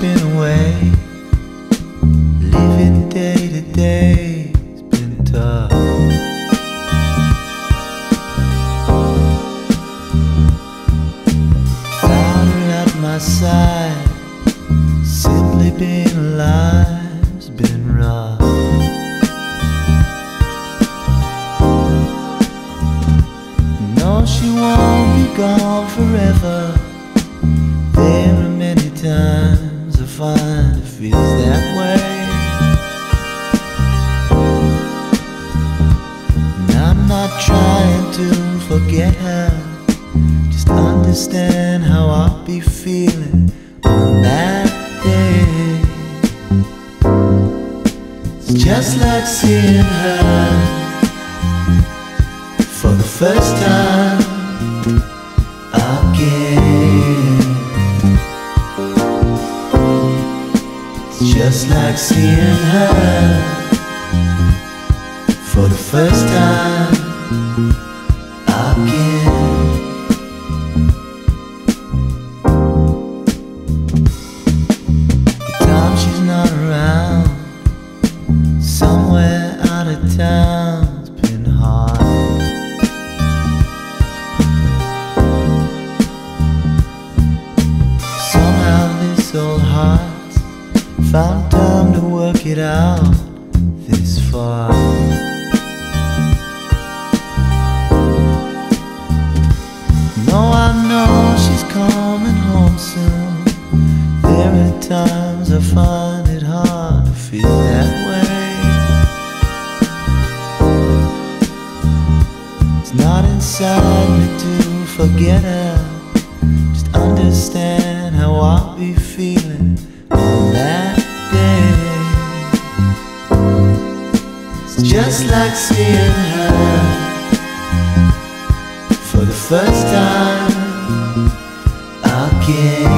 been away. Living day to day's been tough. Found her at my side. Simply being alive's been rough. No, she won't be gone forever. Find it feels that way. And I'm not trying to forget her. Just understand how I'll be feeling on that day. It's just like seeing her for the first time just like seeing her for the first time again. The time she's not around, somewhere out of town's found time to work it out this far. No, I know she's coming home soon. There are times I find it hard to feel that way. It's not inside me to forget her. Just understand how I'll be feeling just like seeing her for the first time again.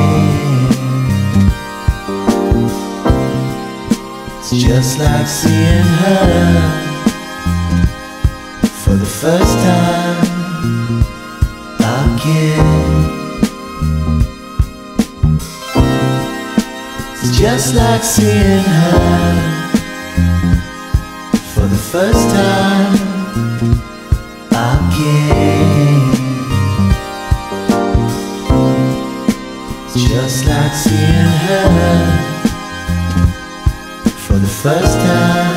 It's just like seeing her for the first time again. It's just like seeing her first time again. It's just like seeing her for the first time